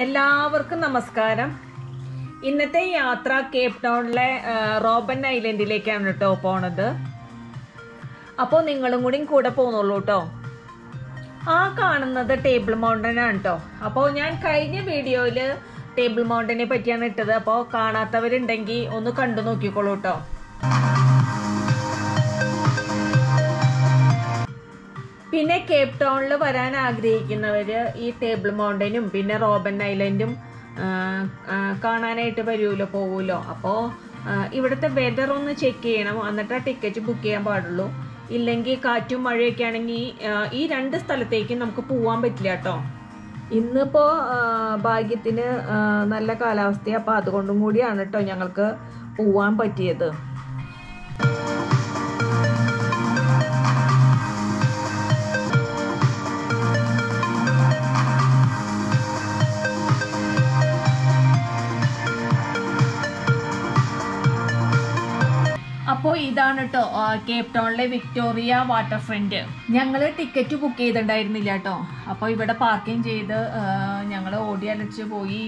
എല്ലാവർക്കും നമസ്കാരം. ഇന്നത്തെ യാത്ര കേപ് ടൗണിലെ റോബൻ ഐലൻഡിലേക്കാണ് കേട്ടോ പോണത്. അപ്പോൾ നിങ്ങളും കൂടി കൂടെ പോകുന്നുള്ളൂ കേട്ടോ. ആ കാണുന്നത് ടേബിൾ മൗണ്ടൻ ആണ് കേട്ടോ. അപ്പോൾ ഞാൻ കഴിഞ്ഞ വീഡിയോയിൽ ടേബിൾ മൗണ്ടനെ പറ്റിയാണ് ഇട്ടത്. അപ്പോൾ കാണാത്തവരുണ്ടെങ്കിൽ ഒന്ന് കണ്ടു നോക്കിക്കോളൂ കേട്ടോ. പിന്നെ കേപ് ടൗണിൽ വരാൻ ആഗ്രഹിക്കുന്നവർ ഈ ടേബിൾ മൗണ്ടനും പിന്നെ റോബൻ ഐലൻഡും കാണാനായിട്ട് വരുമല്ലോ പോകുമല്ലോ അപ്പോൾ ഇവിടുത്തെ വെതർ ഒന്ന് ചെക്ക് ചെയ്യണം. എന്നിട്ട് ടിക്കറ്റ് ബുക്ക് ചെയ്യാൻ പാടുള്ളൂ. ഇല്ലെങ്കിൽ കാറ്റും മഴയൊക്കെ ആണെങ്കിൽ ഈ രണ്ട് സ്ഥലത്തേക്കും നമുക്ക് പോവാൻ പറ്റില്ല കേട്ടോ. ഇന്നിപ്പോൾ ഭാഗ്യത്തിന് നല്ല കാലാവസ്ഥയാണ് അപ്പോൾ അതുകൊണ്ടും കൂടിയാണ് കേട്ടോ ഞങ്ങൾക്ക് പോവാൻ പറ്റിയത്. കേട്ടോ കേപ് ടൗണിലെ വിക്ടോറിയ വാട്ടർ ഫ്രണ്ട് ഞങ്ങൾ ടിക്കറ്റ് ബുക്ക് ചെയ്തിട്ടുണ്ടായിരുന്നില്ല കേട്ടോ. അപ്പോൾ ഇവിടെ പാർക്കിംഗ് ചെയ്ത് ഞങ്ങൾ ഓടി അലച്ച് പോയി.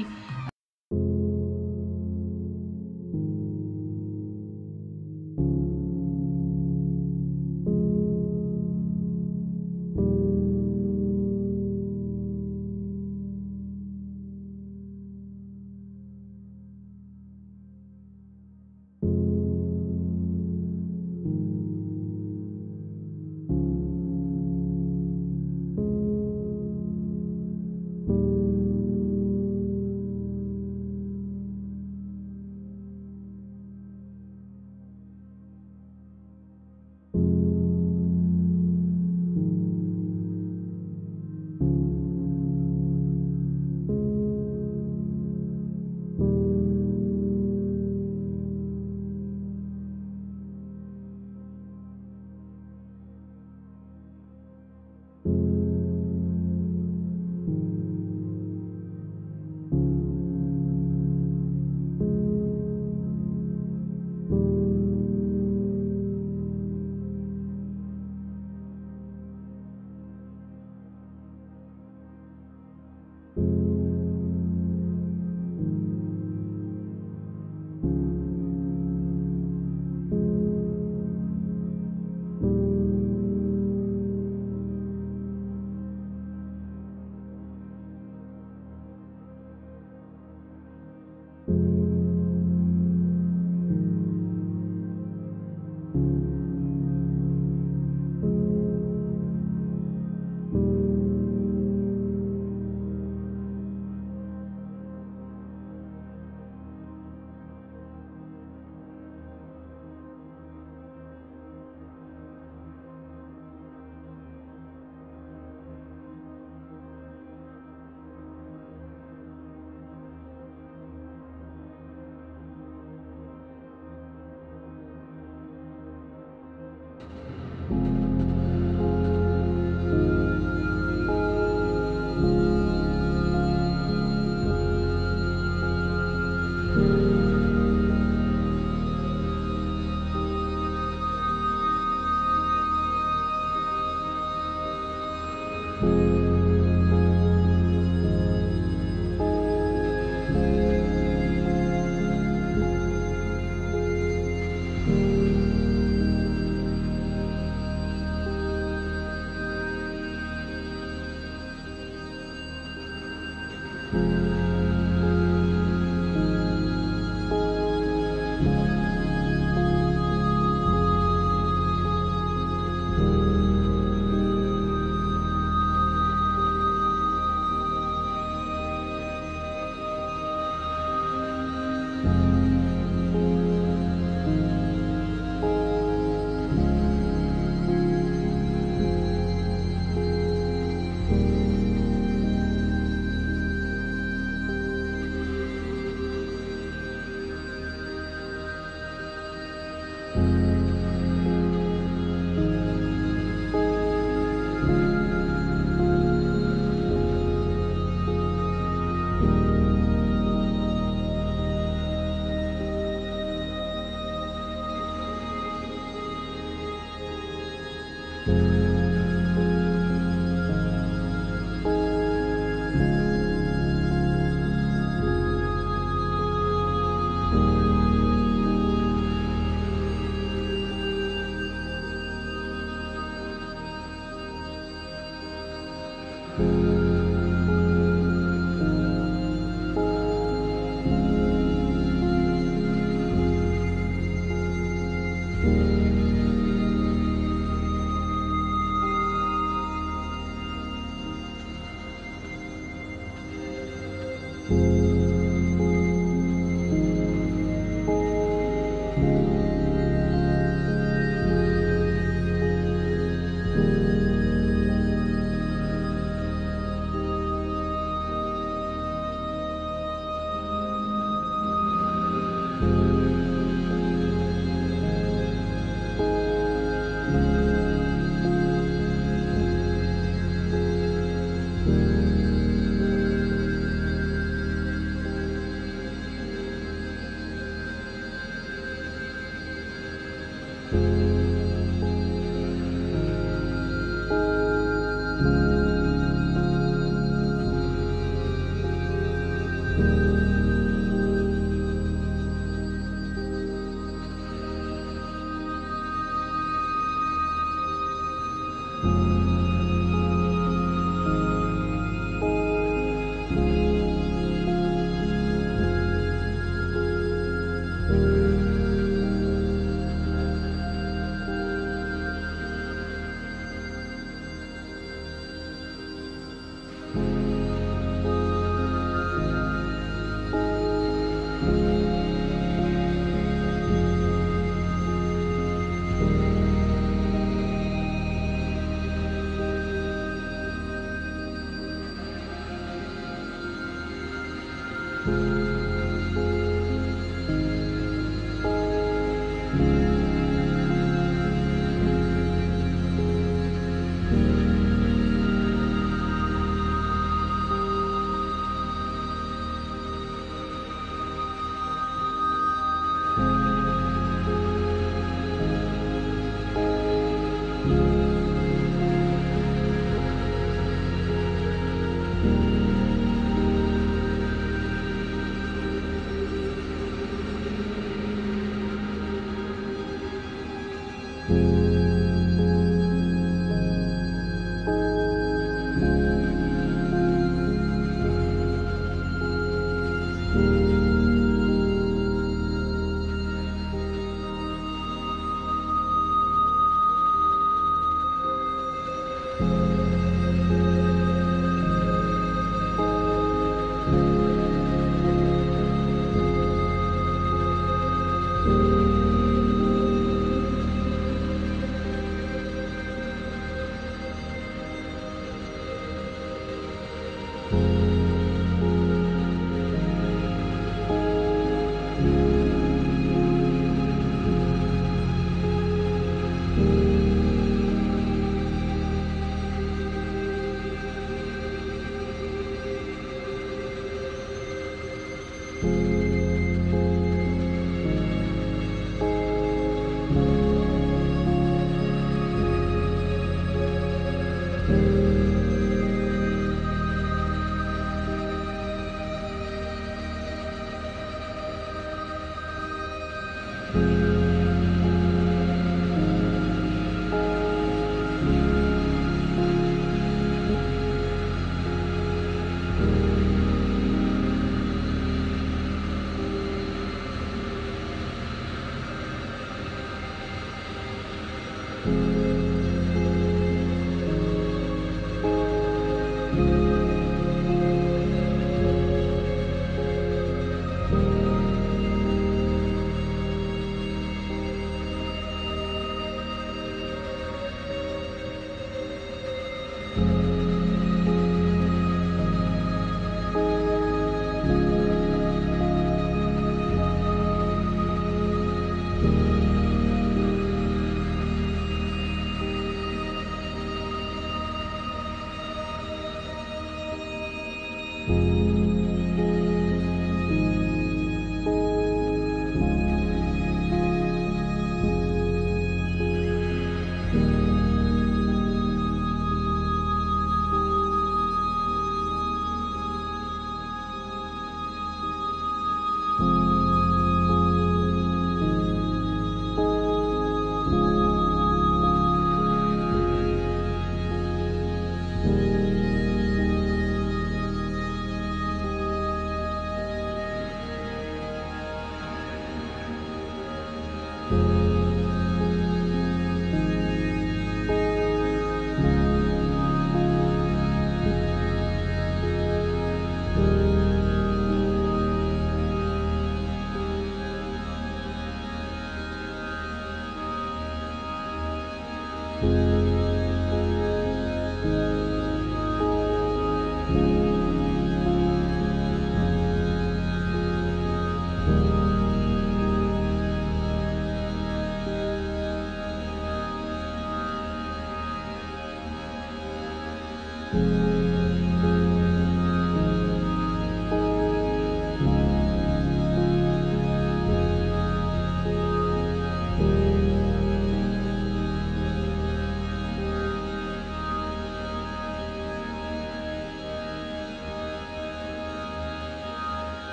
Bye.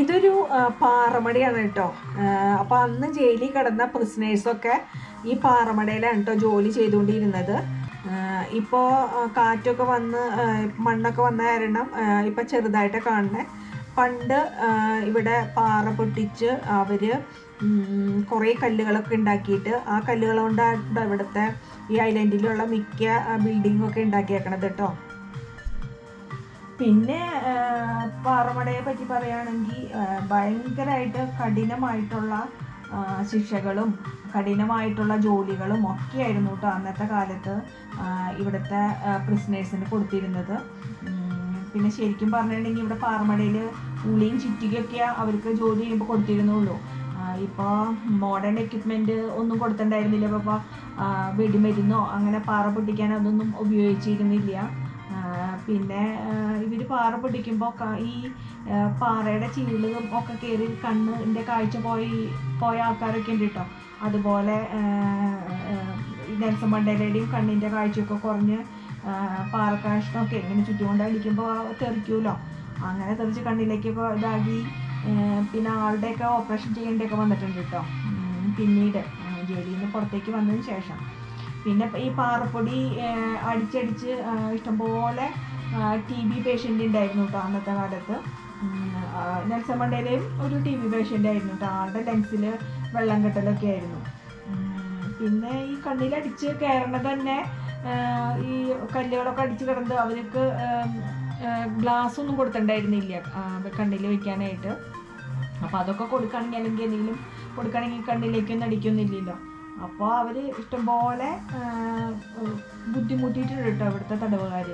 ഇതൊരു പാറമടയാണ് കേട്ടോ. അപ്പോൾ അന്ന് ജയിലിൽ കിടന്ന പ്രിസനേഴ്സൊക്കെ ഈ പാറമടയിലാണ് കേട്ടോ ജോലി ചെയ്തുകൊണ്ടിരുന്നത്. ഇപ്പോൾ കാറ്റൊക്കെ വന്ന് മണ്ണൊക്കെ വന്ന കാരണം ഇപ്പം ചെറുതായിട്ട് കാണുന്നത് പണ്ട് ഇവിടെ പാറ പൊട്ടിച്ച് അവർ കുറേ കല്ലുകളൊക്കെ ഉണ്ടാക്കിയിട്ട് ആ കല്ലുകൾ കൊണ്ടാണ് ഇവിടുത്തെ ഈ ഐലൻഡിലുള്ള മിക്ക ബിൽഡിങ്ങൊക്കെ ഉണ്ടാക്കിയേക്കണത് കേട്ടോ. പിന്നെ പാറമടയെ പറ്റി പറയുകയാണെങ്കിൽ ഭയങ്കരമായിട്ട് കഠിനമായിട്ടുള്ള ശിക്ഷകളും കഠിനമായിട്ടുള്ള ജോലികളും ഒക്കെ ആയിരുന്നു കേട്ടോ അന്നത്തെ കാലത്ത് ഇവിടുത്തെ പ്രിസനേഴ്സിന് കൊടുത്തിരുന്നത്. പിന്നെ ശരിക്കും പറഞ്ഞിട്ടുണ്ടെങ്കിൽ ഇവിടെ പാറമടയിൽ ഉളിയും ചുറ്റികയൊക്കെ അവർക്ക് ജോലി ചെയ്യുമ്പോൾ കൊടുത്തിരുന്നുള്ളൂ. ഇപ്പോൾ മോഡേൺ എക്യുപ്മെന്റ് ഒന്നും കൊടുത്തിട്ടുണ്ടായിരുന്നില്ല. ഇപ്പോൾ വെടിമരുന്നോ അങ്ങനെ പാറ പൊട്ടിക്കാൻ അതൊന്നും ഉപയോഗിച്ചിരുന്നില്ല. പിന്നെ ഇവർ പാറ പിടിക്കുമ്പോൾ ഈ പാറയുടെ ചീളും ഒക്കെ കയറി കണ്ണിന്റെ കാഴ്ച പോയി പോയ ആൾക്കാരൊക്കെ ഉണ്ട് കേട്ടോ അതുപോലെ നെൽസൺ മണ്ടേലയുടെയും കണ്ണിന്റെ കാഴ്ചയൊക്കെ കുറഞ്ഞ് പാറക്കാഷ്ടമൊക്കെ ഇങ്ങനെ ചുറ്റുകൊണ്ട് അടിക്കുമ്പോൾ തെറിക്കൂലോ? അങ്ങനെ തെറിച്ച് കണ്ണിലേക്കൊക്കെ ഇതാക്കി പിന്നെ ആളുടെയൊക്കെ ഓപ്പറേഷൻ ചെയ്യേണ്ടിയൊക്കെ വന്നിട്ടുണ്ട് കേട്ടോ പിന്നീട് ജയിലിൽ നിന്ന് പുറത്തേക്ക് വന്നതിന് ശേഷം. പിന്നെ ഈ പാറപ്പൊടി അടിച്ചടിച്ച് ഇഷ്ടംപോലെ ടി ബി പേഷ്യന്റ് ഉണ്ടായിരുന്നു കേട്ടോ അന്നത്തെ കാലത്ത്. നെൽസൺ മണ്ടേലയും ഒരു ടി ബി പേഷ്യന്റ് ആയിരുന്നു കേട്ടോ ആളുടെ ലങ്സിൽ വെള്ളം കെട്ടലൊക്കെ ആയിരുന്നു. പിന്നെ ഈ കണ്ണിലടിച്ച് കയറണത് തന്നെ ഈ കല്ലുകളൊക്കെ അടിച്ച് കിടന്ന് അവർക്ക് ഗ്ലാസ് ഒന്നും കൊടുത്തിട്ടുണ്ടായിരുന്നില്ല കണ്ണിൽ വെക്കാനായിട്ട്. അപ്പോൾ അതൊക്കെ കൊടുക്കുകയാണെങ്കിൽ അല്ലെങ്കിൽ എന്തെങ്കിലും കൊടുക്കുകയാണെങ്കിൽ കണ്ണിലേക്കൊന്നും അടിക്കൊന്നുമില്ലല്ലോ അപ്പോൾ അവർ ഇഷ്ടംപോലെ ബുദ്ധിമുട്ടിയിട്ടുണ്ട് കേട്ടോ ഇവിടുത്തെ തടവുകാർ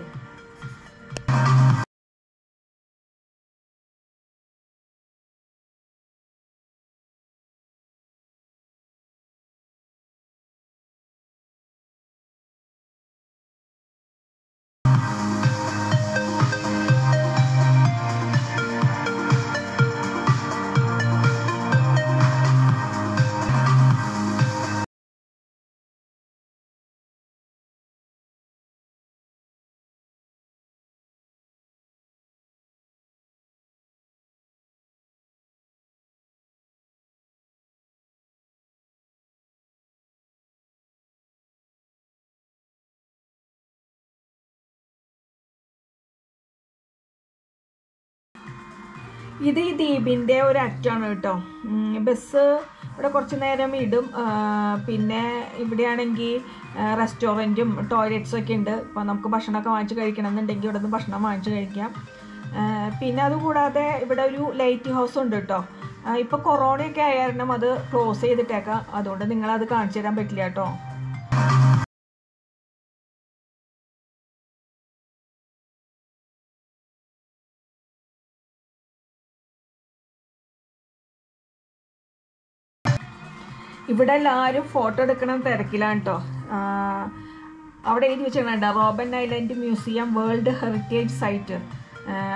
ഇത് ഈ ദ്വീപിന്റെ ഒരു അറ്റമാണ് കേട്ടോ ബസ് ഇവിടെ കുറച്ച് നേരം ഇടും. പിന്നെ ഇവിടെയാണെങ്കിൽ റെസ്റ്റോറന്റും ടോയ്ലറ്റ്സും ഒക്കെ ഉണ്ട്. ഇപ്പോൾ നമുക്ക് ഭക്ഷണമൊക്കെ വാങ്ങിച്ച് കഴിക്കണമെന്നുണ്ടെങ്കിൽ ഇവിടെ നിന്ന് ഭക്ഷണം വാങ്ങിച്ച് കഴിക്കാം. പിന്നെ അതുകൂടാതെ ഇവിടെ ഒരു ലൈറ്റ് ഹൗസ് ഉണ്ട് കേട്ടോ. ഇപ്പോൾ കൊറോണയൊക്കെ ആയ കാരണം അത് ക്ലോസ് ചെയ്തിട്ടേക്കാം. അതുകൊണ്ട് നിങ്ങളത് കാണിച്ചു തരാൻ പറ്റില്ല കേട്ടോ. ഇവിടെ എല്ലാവരും ഫോട്ടോ എടുക്കണം തിരക്കിലാണ് കേട്ടോ അവിടെ എഴുതി വെച്ചിട്ടുണ്ട്? Robben island museum world heritage site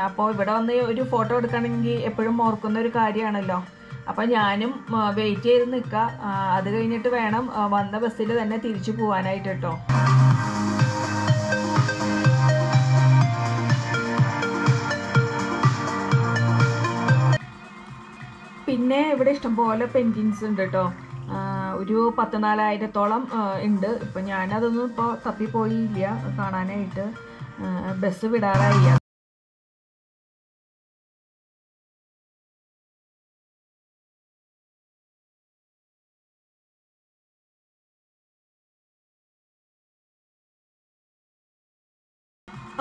അപ്പോൾ ഇവിടെ വന്ന് ഒരു ഫോട്ടോ എടുക്കണമെങ്കിൽ എപ്പോഴും ഓർക്കുന്ന ഒരു കാര്യമാണല്ലോ. അപ്പോൾ ഞാനും വെയിറ്റ് ചെയ്ത് നിൽക്കുക അത് കഴിഞ്ഞിട്ട് വേണം വന്ന ബസ്സിൽ തന്നെ തിരിച്ചു പോകാനായിട്ട് കേട്ടോ പിന്നെ ഇവിടെ ഇഷ്ടംപോലെ പെന്റിങ്സ് ഉണ്ട് കേട്ടോ ഒരു പത്ത് നാലായിരത്തോളം ഉണ്ട്. ഇപ്പം ഞാനതൊന്നും ഇപ്പോൾ തപ്പിപ്പോയില്ല കാണാനായിട്ട്. ബസ് വിടാറായി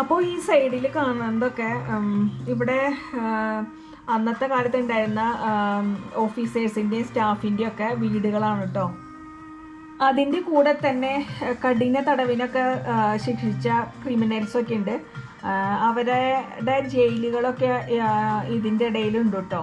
അപ്പോൾ ഈ സൈഡിൽ കാണുന്നതൊക്കെ ഇവിടെ അന്നത്തെ കാലത്ത് ഉണ്ടായിരുന്ന ഓഫീസേഴ്സിന്റെയും സ്റ്റാഫിന്റെയും ഒക്കെ വീടുകളാണ് കേട്ടോ അതിന്റെ കൂടെ തന്നെ കഠിന തടവിനൊക്കെ ശിക്ഷിച്ച ക്രിമിനൽസൊക്കെ ഉണ്ട്. അവരുടെ ജയിലുകളൊക്കെ ഇതിന്റെ ഇടയിലുണ്ട് കേട്ടോ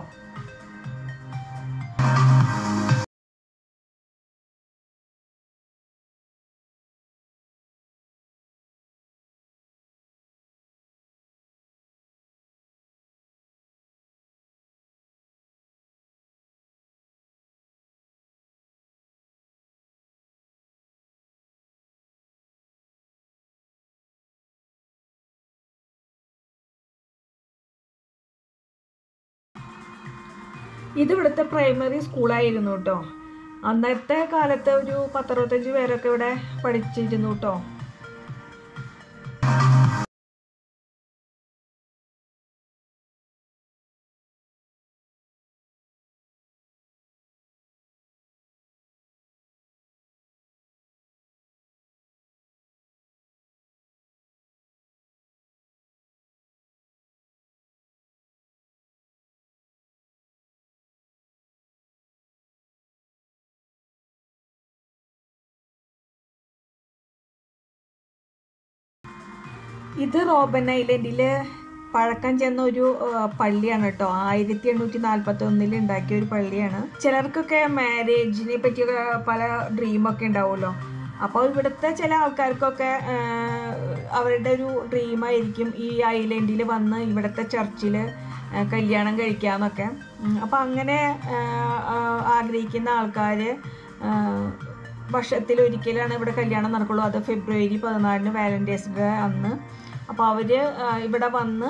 ഇത് ഇവിടുത്തെ പ്രൈമറി സ്കൂളായിരുന്നു കേട്ടോ അന്നത്തെ കാലത്ത് ഒരു പത്തറുപത്തഞ്ച് പേരൊക്കെ ഇവിടെ പഠിച്ചിരുന്നു കേട്ടോ ഇത് റോബൻ ഐലൻഡിൽ പഴക്കം ചെന്ന ഒരു പള്ളിയാണ് കേട്ടോ. ആയിരത്തി എണ്ണൂറ്റി നാൽപ്പത്തി ഒന്നിൽ ഉണ്ടാക്കിയ ഒരു പള്ളിയാണ്. ചിലർക്കൊക്കെ മാരേജിനെ പറ്റിയൊക്കെ പല ഡ്രീമൊക്കെ ഉണ്ടാവുമല്ലോ. അപ്പോൾ ഇവിടുത്തെ ചില ആൾക്കാർക്കൊക്കെ അവരുടെ ഒരു ഡ്രീമായിരിക്കും ഈ ഐലൻഡിൽ വന്ന് ഇവിടുത്തെ ചർച്ചിൽ കല്യാണം കഴിക്കാന്നൊക്കെ ഉം, അപ്പോൾ അങ്ങനെ ആഗ്രഹിക്കുന്ന ആൾക്കാർ വർഷത്തിൽ ഒരിക്കലാണ് ഇവിടെ കല്യാണം നടക്കുള്ളൂ. അത് ഫെബ്രുവരി പതിനാലിന് വാലന്റൈൻസ് ഡേ അന്ന്. അപ്പോൾ അവർ ഇവിടെ വന്ന്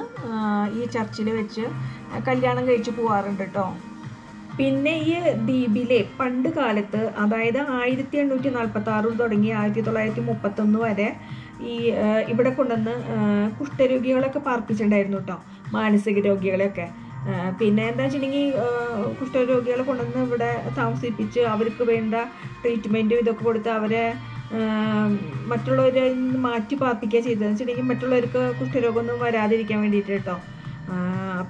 ഈ ചർച്ചിൽ വെച്ച് കല്യാണം കഴിച്ച് പോവാറുണ്ട് കേട്ടോ പിന്നെ ഈ ദ്വീപിലെ പണ്ട് കാലത്ത് അതായത് ആയിരത്തി എണ്ണൂറ്റി നാൽപ്പത്തി ആറിൽ തുടങ്ങി ആയിരത്തി തൊള്ളായിരത്തി മുപ്പത്തൊന്ന് വരെ ഈ ഇവിടെ കൊണ്ടുവന്ന് കുഷ്ഠരോഗികളൊക്കെ പാർപ്പിച്ചിട്ടുണ്ടായിരുന്നു കേട്ടോ മാനസിക രോഗികളെയൊക്കെ. പിന്നെ എന്താ വെച്ചിട്ടുണ്ടെങ്കിൽ കുഷ്ഠരോഗികളെ കൊണ്ടുവന്ന് ഇവിടെ താമസിപ്പിച്ച് അവർക്ക് വേണ്ട ട്രീറ്റ്മെന്റും ഇതൊക്കെ കൊടുത്ത് അവരെ മറ്റുള്ളവരെ മാറ്റി പാർപ്പിക്കുക ചെയ്തതെന്ന് വെച്ചിട്ടുണ്ടെങ്കിൽ മറ്റുള്ളവർക്ക് കുഷ്ഠരോഗമൊന്നും വരാതിരിക്കാൻ വേണ്ടിയിട്ട് കേട്ടോ.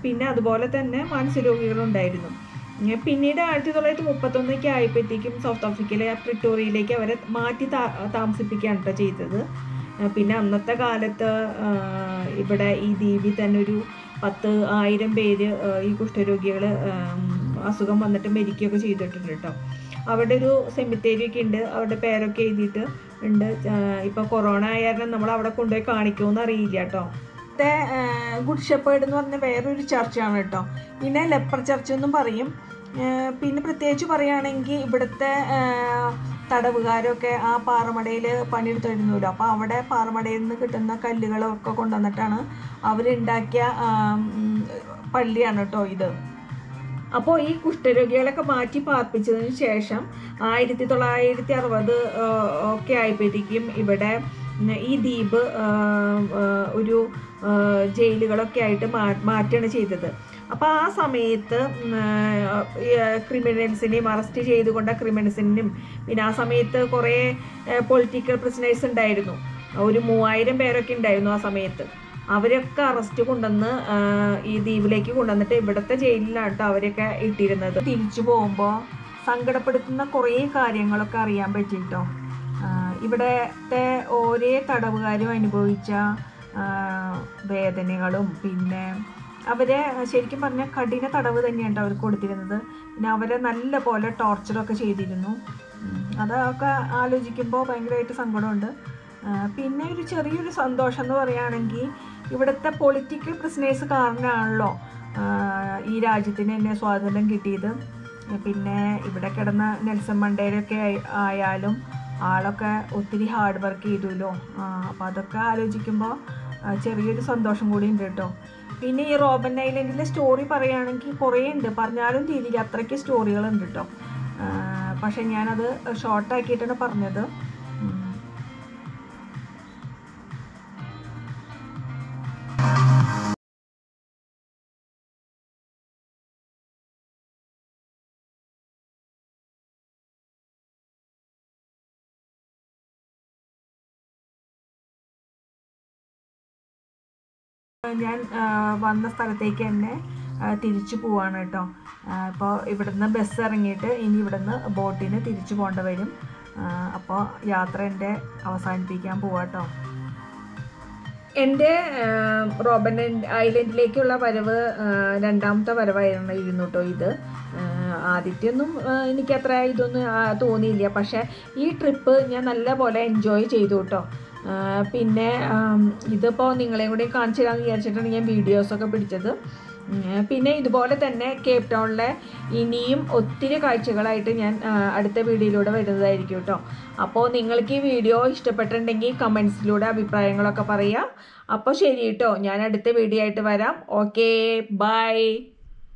പിന്നെ അതുപോലെ തന്നെ മാനസിക രോഗികളുണ്ടായിരുന്നു പിന്നീട് ആയിരത്തി തൊള്ളായിരത്തി മുപ്പത്തൊന്നൊക്കെ ആയപ്പോഴത്തേക്കും സൗത്ത് ആഫ്രിക്കയിലെ പ്രിറ്റോറിയയിലേക്ക് അവരെ മാറ്റി താ താമസിപ്പിക്കുകയാണ് കേട്ടോ ചെയ്തത്. പിന്നെ അന്നത്തെ കാലത്ത് ഇവിടെ ഈ ദ്വീപിൽ തന്നെ ഒരു പത്ത് ആയിരം പേര് ഈ കുഷ്ഠരോഗികൾ അസുഖം വന്നിട്ട് മരിക്കുകയൊക്കെ ചെയ്തിട്ടുണ്ട് കേട്ടോ. അവിടെ ഒരു സെമിത്തേരി ഒക്കെ ഉണ്ട്. അവരുടെ പേരൊക്കെ എഴുതിയിട്ട് ഉണ്ട്. ഇപ്പോൾ കൊറോണ ആയ കാരണം നമ്മൾ അവിടെ കൊണ്ടുപോയി കാണിക്കുമെന്ന് അറിയില്ല കേട്ടോ. ഇവിടുത്തെ ഗുഡ് ഷെപ്പേർഡ് എന്ന് പറഞ്ഞ വേറൊരു ചർച്ചാണ് കേട്ടോ. പിന്നെ ലെപ്പർ ചർച്ച് എന്നും പറയും. പിന്നെ പ്രത്യേകിച്ച് പറയുകയാണെങ്കിൽ ഇവിടുത്തെ തടവുകാരൊക്കെ ആ പാറമടയിൽ പണിയെടുത്തിരുന്നല്ലോ അപ്പോൾ അവിടെ പാറമടയിൽ നിന്ന് കിട്ടുന്ന കല്ലുകളൊക്കെ കൊണ്ടുവന്നിട്ടാണ് അവരുണ്ടാക്കിയ പള്ളിയാണ് കേട്ടോ ഇത്. അപ്പോൾ ഈ കുഷ്ഠരോഗികളൊക്കെ മാറ്റി പാർപ്പിച്ചതിന് ശേഷം ആയിരത്തി തൊള്ളായിരത്തി അറുപത് ഒക്കെ ആയപ്പോഴത്തേക്കും ഇവിടെ ഈ ദ്വീപ് ഒരു ജയിലുകളൊക്കെ ആയിട്ട് മാറ്റുകയാണ് ചെയ്തത്. അപ്പോൾ ആ സമയത്ത് ക്രിമിനൽസിനെയും അറസ്റ്റ് ചെയ്തുകൊണ്ട ക്രിമിനൽസിനും പിന്നെ ആ സമയത്ത് കുറേ പൊളിറ്റിക്കൽ പ്രിസണേഴ്സ് ഉണ്ടായിരുന്നു. ഒരു മൂവായിരം പേരൊക്കെ ഉണ്ടായിരുന്നു ആ സമയത്ത്. അവരൊക്കെ അറസ്റ്റ് കൊണ്ടുവന്ന് ഈ ദ്വീപിലേക്ക് കൊണ്ടുവന്നിട്ട് ഇവിടുത്തെ ജയിലിലാട്ടോ അവരൊക്കെ ഇട്ടിരുന്നത് തിരിച്ചു പോകുമ്പോൾ സങ്കടപ്പെടുത്തുന്ന കുറേ കാര്യങ്ങളൊക്കെ അറിയാൻ പറ്റിയിട്ടോ ഇവിടത്തെ ഓരോ തടവുകാരും അനുഭവിച്ച വേദനകളും പിന്നെ അവരെ ശരിക്കും പറഞ്ഞാൽ കഠിന തടവ് തന്നെയാണ് അവർ കൊടുത്തിരുന്നത്. പിന്നെ അവരെ നല്ല പോലെ ടോർച്ചറൊക്കെ ചെയ്തിരുന്നു. അതൊക്കെ ആലോചിക്കുമ്പോൾ ഭയങ്കരമായിട്ട് സങ്കടമുണ്ട്. പിന്നെ ഒരു ചെറിയൊരു സന്തോഷം എന്ന് പറയുകയാണെങ്കിൽ ഇവിടുത്തെ പൊളിറ്റിക്കൽ പ്രിസനേഴ്സ് കാരണമാണല്ലോ ഈ രാജ്യത്തിന് തന്നെ സ്വാതന്ത്ര്യം കിട്ടിയത്. പിന്നെ ഇവിടെ കിടന്ന നെൽസൺ മണ്ടേലൊക്കെ ആയി- ആയാലും ആളൊക്കെ ഒത്തിരി ഹാർഡ് വർക്ക് ചെയ്തുല്ലോ. അപ്പോൾ അതൊക്കെ ആലോചിക്കുമ്പോൾ ചെറിയൊരു സന്തോഷം കൂടി ഉണ്ട് കേട്ടോ. പിന്നെ ഈ റോബൻ ഐലൻഡിലെ സ്റ്റോറി പറയുകയാണെങ്കിൽ കുറേ ഉണ്ട് പറഞ്ഞാലും തീരില്ല. അത്രയ്ക്ക് സ്റ്റോറികളുണ്ട് കേട്ടോ. പക്ഷെ ഞാനത് ഷോർട്ടാക്കിയിട്ടാണ് പറഞ്ഞത്. ഞാൻ വന്ന സ്ഥലത്തേക്ക് തന്നെ തിരിച്ചു പോവാണ് കേട്ടോ. അപ്പോൾ ഇവിടുന്ന് ബസ് ഇറങ്ങിയിട്ട് ഇനി ഇവിടുന്ന് ബോട്ടിന് തിരിച്ചു പോകേണ്ട വരും. അപ്പോൾ യാത്ര എന്റെ അവസാനിപ്പിക്കാൻ പോവാട്ടോ എന്റെ റോബൻ ഐലൻഡിലേക്കുള്ള വരവ് രണ്ടാമത്തെ വരവായിരുന്നു ഇരുന്നു കേട്ടോ ഇത്. ആദ്യത്തെയൊന്നും എനിക്ക് അത്ര ഇതൊന്നും തോന്നിയില്ല. പക്ഷേ ഈ ട്രിപ്പ് ഞാൻ നല്ല പോലെ എൻജോയ് ചെയ്തു കേട്ടോ. പിന്നെ ഇതിപ്പോൾ നിങ്ങളെയും കൂടി കാണിച്ചു തരാമെന്ന് വിചാരിച്ചിട്ടാണ് ഞാൻ വീഡിയോസൊക്കെ പിടിച്ചത്. പിന്നെ ഇതുപോലെ തന്നെ കേപ്പ് ടൗണിലെ ഇനിയും ഒത്തിരി കാഴ്ചകളായിട്ട് ഞാൻ അടുത്ത വീഡിയോയിലൂടെ വരുന്നതായിരിക്കും കേട്ടോ അപ്പോൾ നിങ്ങൾക്ക് ഈ വീഡിയോ ഇഷ്ടപ്പെട്ടിട്ടുണ്ടെങ്കിൽ കമൻസിലൂടെ അഭിപ്രായങ്ങളൊക്കെ പറയാം. അപ്പോൾ ശരി കേട്ടോ ഞാൻ അടുത്ത വീഡിയോ ആയിട്ട് വരാം. Okay bye